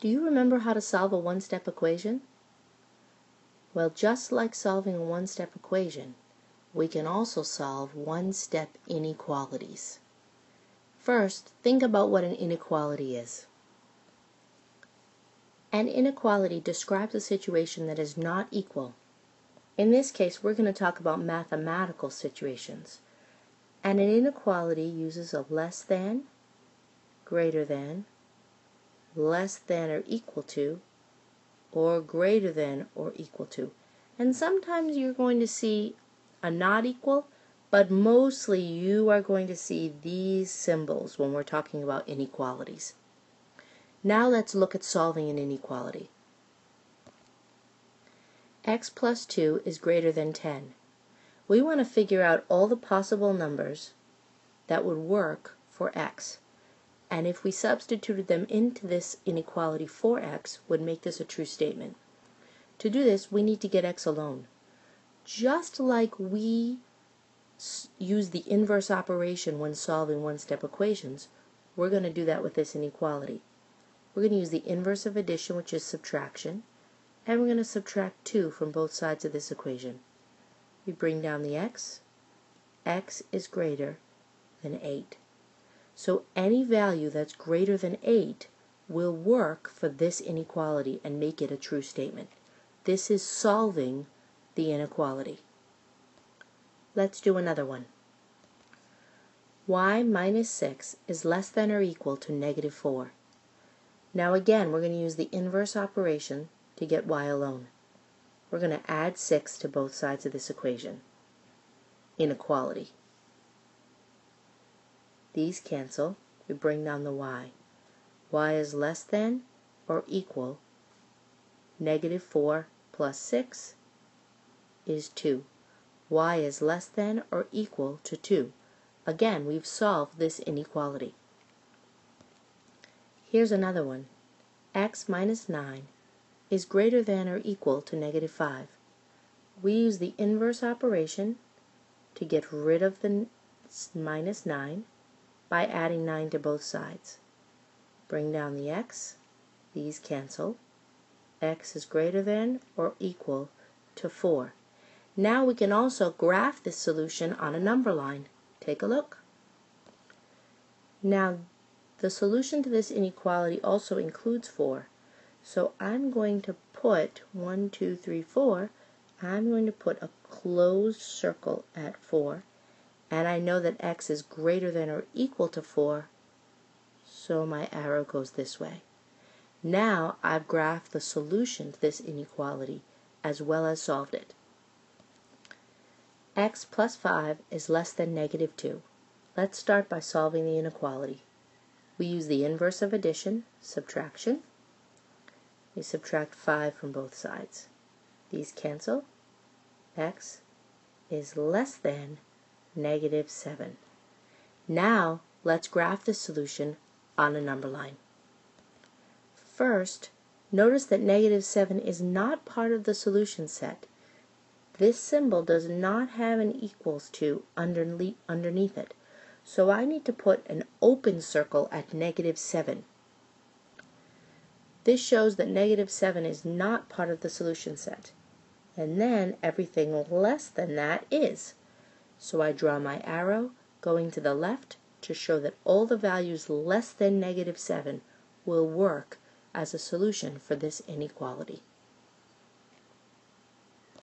Do you remember how to solve a one-step equation? Well, just like solving a one-step equation, we can also solve one-step inequalities. First, think about what an inequality is. An inequality describes a situation that is not equal. In this case, we're going to talk about mathematical situations. And an inequality uses a less than, greater than, less than or equal to, or greater than or equal to. And sometimes you're going to see a not equal, but mostly you are going to see these symbols when we're talking about inequalities. Now let's look at solving an inequality. x plus 2 is greater than 10. We want to figure out all the possible numbers that would work for x and if we substituted them into this inequality for x, would make this a true statement. To do this, we need to get x alone. Just like we use the inverse operation when solving one-step equations, we're going to do that with this inequality. We're going to use the inverse of addition, which is subtraction, and we're going to subtract 2 from both sides of this equation. We bring down the x. x is greater than 8. So any value that's greater than 8 will work for this inequality and make it a true statement. This is solving the inequality. Let's do another one. y minus 6 is less than or equal to negative 4. Now again, we're going to use the inverse operation to get y alone. We're going to add 6 to both sides of this equation. Inequality. These cancel. We bring down the y. y is less than or equal negative 4 plus 6 is 2. y is less than or equal to 2. Again, we've solved this inequality. Here's another one. x minus 9 is greater than or equal to negative 5. We use the inverse operation to get rid of the minus 9 by adding 9 to both sides. Bring down the x, these cancel. x is greater than or equal to 4. Now we can also graph this solution on a number line. Take a look. Now the solution to this inequality also includes 4. So I'm going to put 1, 2, 3, 4. I'm going to put a closed circle at 4 and I know that x is greater than or equal to 4, so my arrow goes this way. Now I've graphed the solution to this inequality as well as solved it. x plus 5 is less than negative 2. Let's start by solving the inequality. We use the inverse of addition, subtraction. We subtract 5 from both sides. These cancel. x is less than negative 7. Now, let's graph the solution on a number line. First, notice that negative 7 is not part of the solution set. This symbol does not have an equals to underneath it, so I need to put an open circle at negative 7. This shows that negative 7 is not part of the solution set. And then everything less than that is. So I draw my arrow going to the left to show that all the values less than negative 7 will work as a solution for this inequality.